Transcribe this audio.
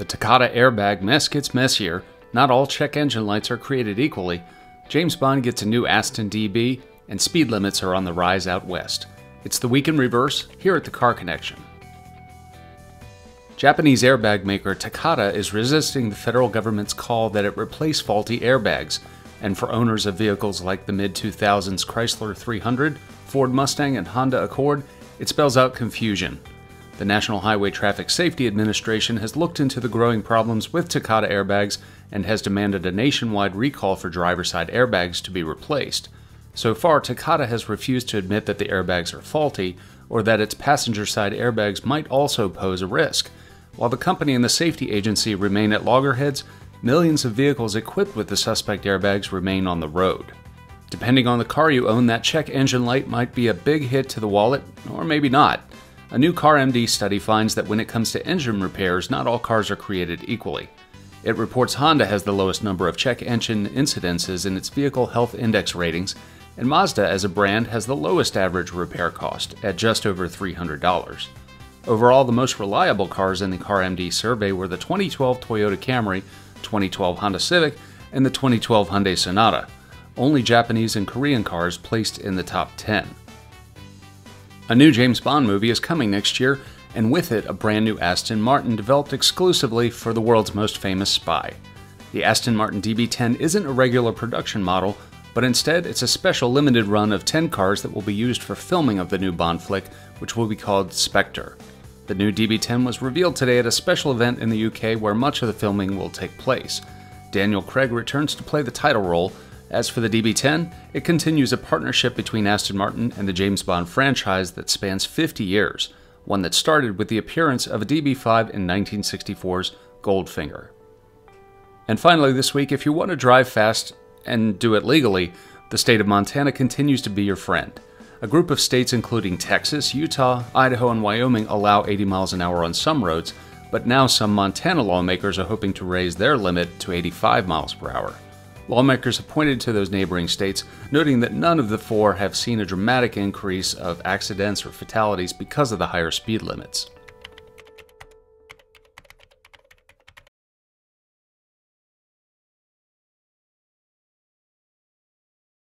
The Takata airbag mess gets messier. Not all check engine lights are created equally. James Bond gets a new Aston DB, and speed limits are on the rise out west. It's the week in reverse here at the Car Connection. Japanese airbag maker Takata is resisting the federal government's call that it replace faulty airbags, and for owners of vehicles like the mid 2000s Chrysler 300, Ford Mustang, and Honda Accord, it spells out confusion. The National Highway Traffic Safety Administration has looked into the growing problems with Takata airbags and has demanded a nationwide recall for driver side airbags to be replaced. So far, Takata has refused to admit that the airbags are faulty or that its passenger side airbags might also pose a risk. While the company and the safety agency remain at loggerheads, millions of vehicles equipped with the suspect airbags remain on the road. Depending on the car you own, that check engine light might be a big hit to the wallet, or maybe not. A new CarMD study finds that when it comes to engine repairs, not all cars are created equally. It reports Honda has the lowest number of check engine incidences in its vehicle health index ratings, and Mazda as a brand has the lowest average repair cost at just over $300. Overall, the most reliable cars in the CarMD survey were the 2012 Toyota Camry, 2012 Honda Civic, and the 2012 Hyundai Sonata. Only Japanese and Korean cars placed in the top 10. A new James Bond movie is coming next year, and with it, a brand new Aston Martin developed exclusively for the world's most famous spy. The Aston Martin DB10 isn't a regular production model, but instead it's a special limited run of 10 cars that will be used for filming of the new Bond flick, which will be called Spectre. The new DB10 was revealed today at a special event in the UK where much of the filming will take place. Daniel Craig returns to play the title role, as for the DB10, it continues a partnership between Aston Martin and the James Bond franchise that spans 50 years, one that started with the appearance of a DB5 in 1964's Goldfinger. And finally, this week, if you want to drive fast and do it legally, the state of Montana continues to be your friend. A group of states, including Texas, Utah, Idaho, and Wyoming, allow 80 miles an hour on some roads, but now some Montana lawmakers are hoping to raise their limit to 85 miles per hour. Lawmakers have pointed to those neighboring states, noting that none of the four have seen a dramatic increase of accidents or fatalities because of the higher speed limits.